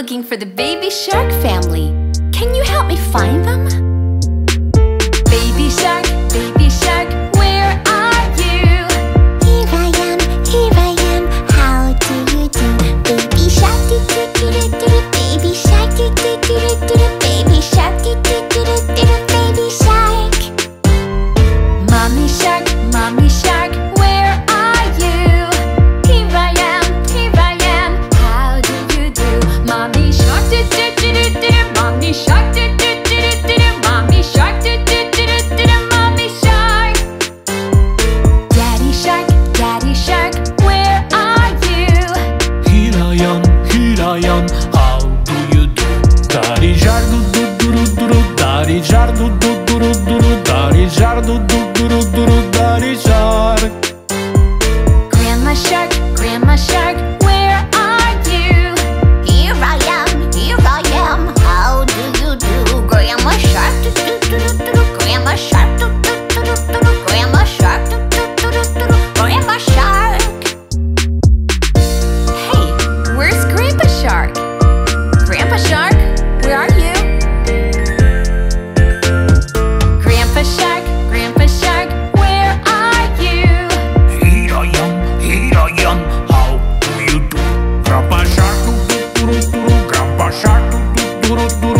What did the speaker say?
looking for the baby shark family. Can you help me find them? Baby shark, baby shark, where are you? Here I am, here I am. How do you do? Baby shark, do do do do do. Baby shark, do do do do do. Duru duru duru duru duru duru Grandma Shark, Grandma Shark Where are you? Here I am, here I am How do you do? Grandma Shark, do do do do Grandma Shark duru duru